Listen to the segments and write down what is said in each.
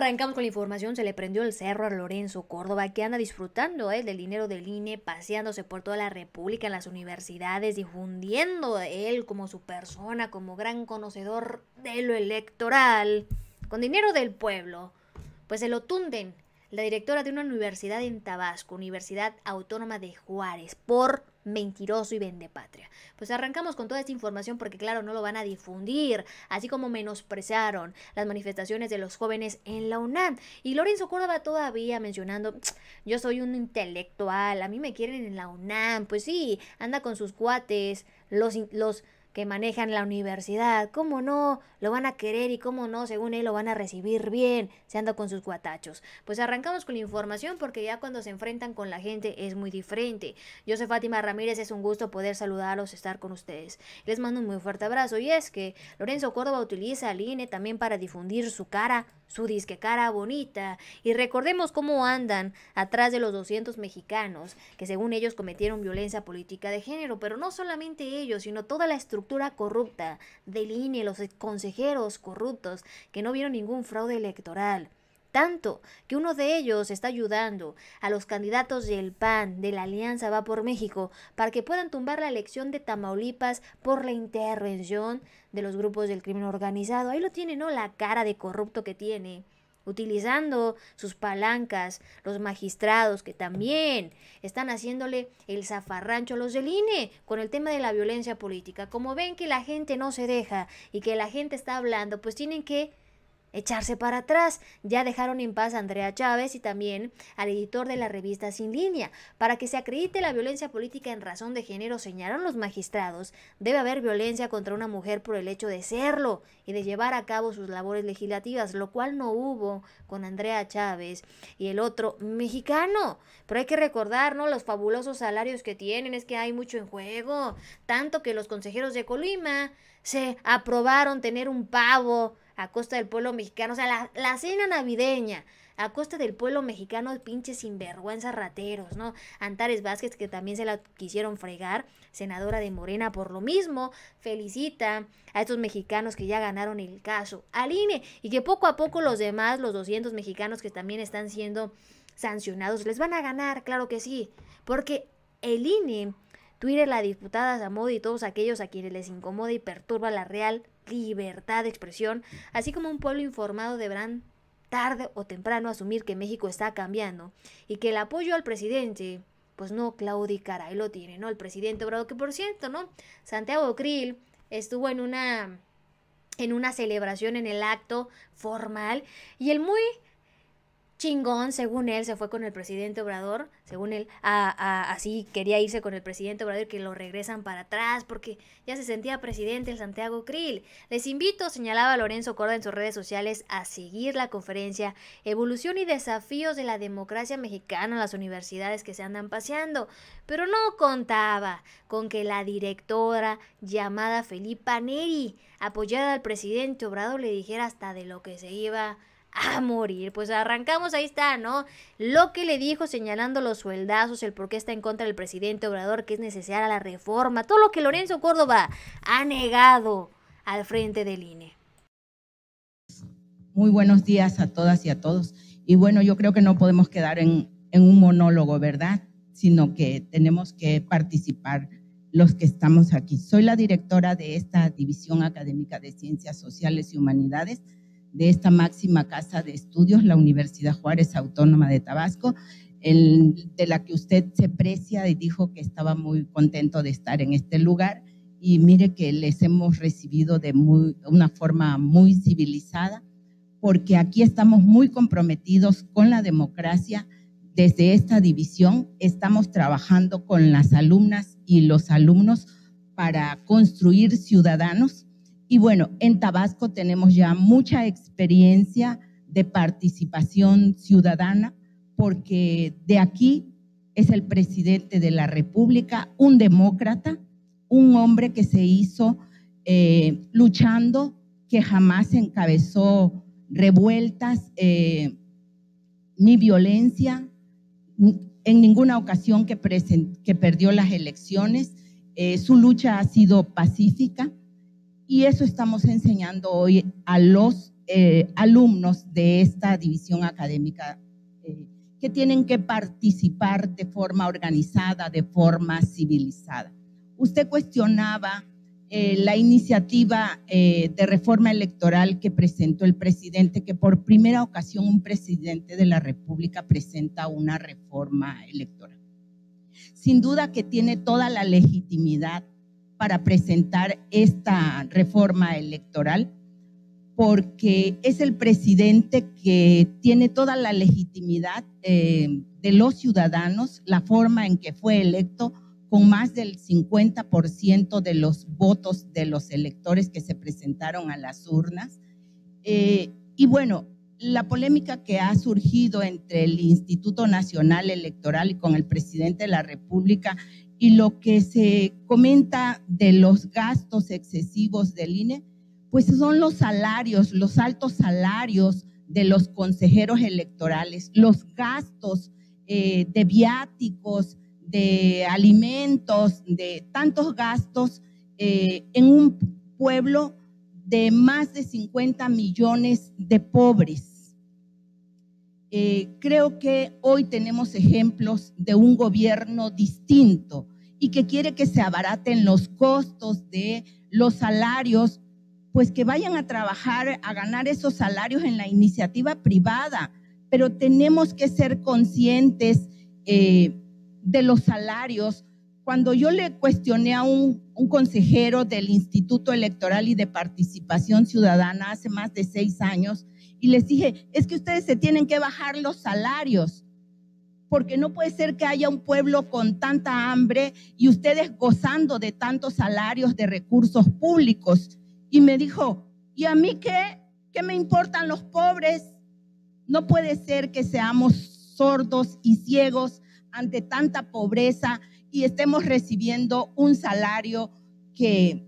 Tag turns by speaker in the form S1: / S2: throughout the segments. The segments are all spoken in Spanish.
S1: Arrancamos con la información, se le prendió el cerro a Lorenzo Córdoba, que anda disfrutando ¿eh? del dinero del INE, paseándose por toda la República, en las universidades, difundiendo él como su persona, como gran conocedor de lo electoral, con dinero del pueblo. Pues se lo tunden la directora de una universidad en Tabasco, Universidad Autónoma de Juárez, por mentiroso y vendepatria. Pues arrancamos con toda esta información porque claro, no lo van a difundir, así como menospreciaron las manifestaciones de los jóvenes en la UNAM. Y Lorenzo Córdoba todavía mencionando, yo soy un intelectual, a mí me quieren en la UNAM, pues sí, anda con sus cuates, los, los que manejan la universidad, ¿cómo no? Lo van a querer y cómo no, según él lo van a recibir bien, se anda con sus guatachos. Pues arrancamos con la información porque ya cuando se enfrentan con la gente es muy diferente. Yo soy Fátima Ramírez, es un gusto poder saludarlos, estar con ustedes. Les mando un muy fuerte abrazo y es que Lorenzo Córdoba utiliza al INE también para difundir su cara, su disque cara bonita. Y recordemos cómo andan atrás de los 200 mexicanos que según ellos cometieron violencia política de género, pero no solamente ellos, sino toda la estructura corrupta del INE, los consejeros corruptos que no vieron ningún fraude electoral. Tanto que uno de ellos está ayudando a los candidatos del PAN, de la Alianza Va por México, para que puedan tumbar la elección de Tamaulipas por la intervención de los grupos del crimen organizado. Ahí lo tiene, ¿no? La cara de corrupto que tiene utilizando sus palancas, los magistrados que también están haciéndole el zafarrancho a los del INE con el tema de la violencia política. Como ven que la gente no se deja y que la gente está hablando, pues tienen que echarse para atrás. Ya dejaron en paz a Andrea Chávez y también al editor de la revista Sin Línea. Para que se acredite la violencia política en razón de género, señalaron los magistrados, debe haber violencia contra una mujer por el hecho de serlo y de llevar a cabo sus labores legislativas, lo cual no hubo con Andrea Chávez y el otro mexicano. Pero hay que recordar, ¿no? Los fabulosos salarios que tienen, es que hay mucho en juego. Tanto que los consejeros de Colima se aprobaron tener un pavo a costa del pueblo mexicano. O sea, la, cena navideña a costa del pueblo mexicano, pinches sinvergüenza rateros, ¿no? Antares Vázquez, que también se la quisieron fregar, senadora de Morena, por lo mismo, felicita a estos mexicanos que ya ganaron el caso al INE y que poco a poco los demás, los 200 mexicanos que también están siendo sancionados, les van a ganar, claro que sí, porque el INE, Twitter, la diputada Zamodi y todos aquellos a quienes les incomoda y perturba la real libertad de expresión, así como un pueblo informado deberán tarde o temprano asumir que México está cambiando y que el apoyo al presidente pues no claudicará ahí lo tiene, ¿no? El presidente Obrador, que por cierto, ¿no? Santiago Krill estuvo en una en una celebración en el acto formal y el muy chingón, según él, se fue con el presidente Obrador, según él, así quería irse con el presidente Obrador, que lo regresan para atrás, porque ya se sentía presidente el Santiago Krill. Les invito, señalaba Lorenzo Corda en sus redes sociales, a seguir la conferencia Evolución y Desafíos de la Democracia Mexicana en las universidades que se andan paseando, pero no contaba con que la directora llamada Felipa Neri, apoyada al presidente Obrador, le dijera hasta de lo que se iba a morir. Pues arrancamos, ahí está, ¿no? Lo que le dijo señalando los sueldazos, el por qué está en contra del presidente Obrador, que es necesaria la reforma, todo lo que Lorenzo Córdoba ha negado al frente del INE.
S2: Muy buenos días a todas y a todos. Y bueno, yo creo que no podemos quedar en, en un monólogo, ¿verdad? Sino que tenemos que participar los que estamos aquí. Soy la directora de esta División Académica de Ciencias Sociales y Humanidades de esta máxima casa de estudios, la Universidad Juárez Autónoma de Tabasco, de la que usted se precia y dijo que estaba muy contento de estar en este lugar. Y mire que les hemos recibido de una forma muy civilizada, porque aquí estamos muy comprometidos con la democracia. Desde esta división estamos trabajando con las alumnas y los alumnos para construir ciudadanos y bueno, en Tabasco tenemos ya mucha experiencia de participación ciudadana porque de aquí es el presidente de la República, un demócrata, un hombre que se hizo eh, luchando, que jamás encabezó revueltas eh, ni violencia, en ninguna ocasión que, perdió las elecciones. Eh, su lucha ha sido pacífica y eso estamos enseñando hoy a los eh, alumnos de esta división académica eh, que tienen que participar de forma organizada, de forma civilizada. Usted cuestionaba eh, la iniciativa de reforma electoral que presentó el presidente, que por primera ocasión un presidente de la República presenta una reforma electoral. Sin duda que tiene toda la legitimidad para presentar esta reforma electoral porque es el presidente que tiene toda la legitimidad eh, de los ciudadanos, la forma en que fue electo con más del 50% de los votos de los electores que se presentaron a las urnas. Eh, y bueno, la polémica que ha surgido entre el Instituto Nacional Electoral y con el presidente de la República y lo que se comenta de los gastos excesivos del INE, pues son los salarios, los altos salarios de los consejeros electorales, los gastos eh, de viáticos, de alimentos, de tantos gastos eh, en un pueblo de más de 50 millones de pobres. Eh, creo que hoy tenemos ejemplos de un gobierno distinto, y que quiere que se abaraten los costos de los salarios, pues que vayan a trabajar, a ganar esos salarios en la iniciativa privada. Pero tenemos que ser conscientes eh, de los salarios. Cuando yo le cuestioné a un, un consejero del Instituto Electoral y de Participación Ciudadana hace más de seis años, y les dije, es que ustedes se tienen que bajar los salarios porque no puede ser que haya un pueblo con tanta hambre y ustedes gozando de tantos salarios de recursos públicos. Y me dijo, ¿y a mí qué? ¿Qué me importan los pobres? No puede ser que seamos sordos y ciegos ante tanta pobreza y estemos recibiendo un salario que,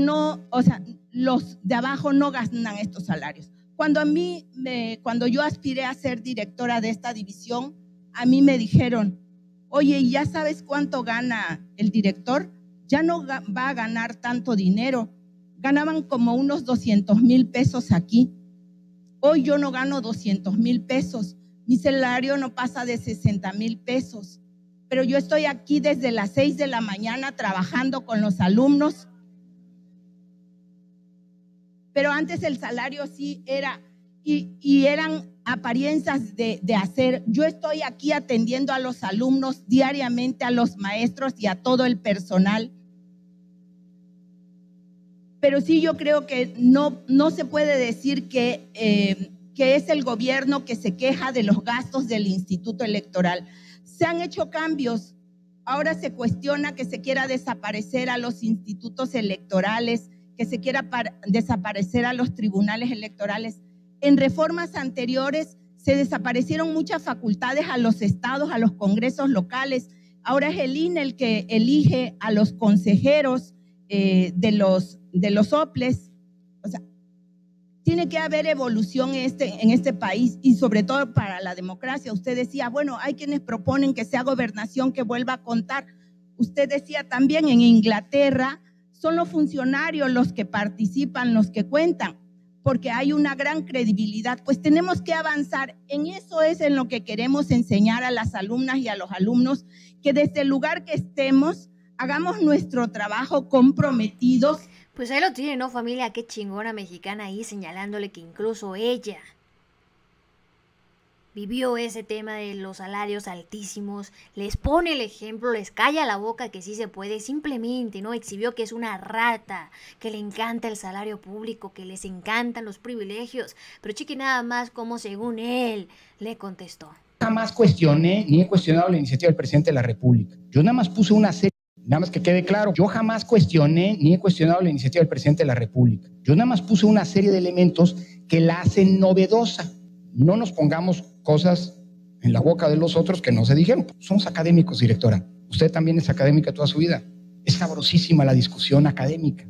S2: no, o sea, los de abajo no ganan estos salarios. Cuando a mí, me, cuando yo aspiré a ser directora de esta división, a mí me dijeron, oye, ¿ya sabes cuánto gana el director? Ya no va a ganar tanto dinero. Ganaban como unos 200 mil pesos aquí. Hoy yo no gano 200 mil pesos. Mi salario no pasa de 60 mil pesos. Pero yo estoy aquí desde las 6 de la mañana trabajando con los alumnos. Pero antes el salario sí era, y, eran apariencias de, hacer. Yo estoy aquí atendiendo a los alumnos diariamente, a los maestros y a todo el personal. Pero sí yo creo que no, no se puede decir que, eh, que es el gobierno que se queja de los gastos del Instituto Electoral. Se han hecho cambios. Ahora se cuestiona que se quiera desaparecer a los institutos electorales, que se quiera desaparecer a los tribunales electorales en reformas anteriores se desaparecieron muchas facultades a los estados, a los congresos locales. Ahora es el INE el que elige a los consejeros eh, de, los, de los OPLES. O sea, tiene que haber evolución este, en este país y sobre todo para la democracia. Usted decía, bueno, hay quienes proponen que sea gobernación que vuelva a contar. Usted decía también en Inglaterra, son los funcionarios los que participan, los que cuentan porque hay una gran credibilidad, pues tenemos que avanzar. En eso es en lo que queremos enseñar a las alumnas y a los alumnos, que desde el lugar que estemos, hagamos nuestro trabajo comprometidos.
S1: Pues ahí lo tiene, ¿no, familia? Qué chingona mexicana ahí señalándole que incluso ella vivió ese tema de los salarios altísimos, les pone el ejemplo, les calla la boca que sí se puede, simplemente, ¿no? Exhibió que es una rata, que le encanta el salario público, que les encantan los privilegios, pero chiqui nada más como según él le contestó.
S3: Jamás cuestioné ni he cuestionado la iniciativa del presidente de la República. Yo nada más puse una serie Nada más que quede claro, yo jamás cuestioné ni he cuestionado la iniciativa del presidente de la República. Yo nada más puse una serie de elementos que la hacen novedosa no nos pongamos cosas en la boca de los otros que no se dijeron. Somos académicos, directora. Usted también es académica toda su vida. Es sabrosísima la discusión académica,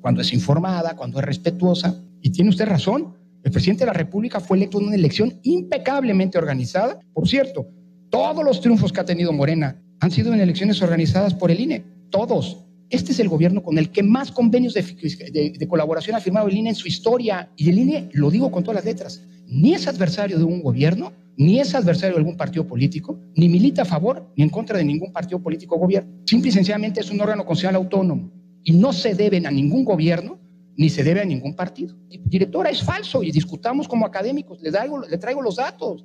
S3: cuando es informada, cuando es respetuosa. Y tiene usted razón, el presidente de la República fue electo en una elección impecablemente organizada. Por cierto, todos los triunfos que ha tenido Morena han sido en elecciones organizadas por el INE. Todos. Este es el gobierno con el que más convenios de, colaboración ha firmado el INE en su historia. Y el INE, lo digo con todas las letras, ni es adversario de un gobierno, ni es adversario de algún partido político, ni milita a favor ni en contra de ningún partido político o gobierno. Simple y sencillamente es un órgano constitucional autónomo y no se deben a ningún gobierno ni se debe a ningún partido. Directora, es falso y discutamos como académicos, le traigo, le traigo los datos,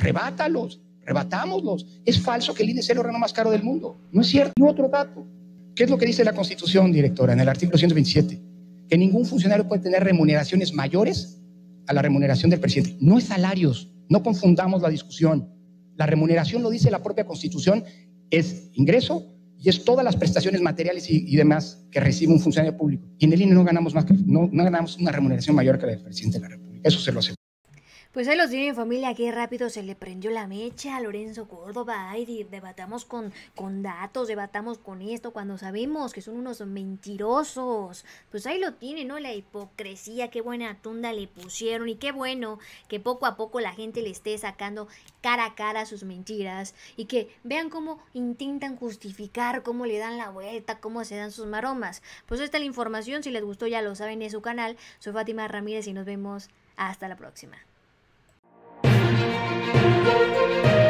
S3: rebátalos, rebatámoslos. Es falso que el INE sea el órgano más caro del mundo. No es cierto. Y otro dato. ¿Qué es lo que dice la Constitución, directora, en el artículo 127? Que ningún funcionario puede tener remuneraciones mayores a la remuneración del presidente. No es salarios, no confundamos la discusión. La remuneración, lo dice la propia Constitución, es ingreso y es todas las prestaciones materiales y, demás que recibe un funcionario público. Y en el INE no ganamos más no ganamos una remuneración mayor que la del presidente de la República. Eso se lo aseguro.
S1: Pues ahí los tienen familia, qué rápido se le prendió la mecha a Lorenzo Córdoba. Ay, debatamos con, con datos, debatamos con esto cuando sabemos que son unos mentirosos. Pues ahí lo tienen, ¿no? La hipocresía, qué buena tunda le pusieron y qué bueno que poco a poco la gente le esté sacando cara a cara sus mentiras y que vean cómo intentan justificar, cómo le dan la vuelta, cómo se dan sus maromas. Pues esta es la información, si les gustó ya lo saben en su canal. Soy Fátima Ramírez y nos vemos hasta la próxima. Música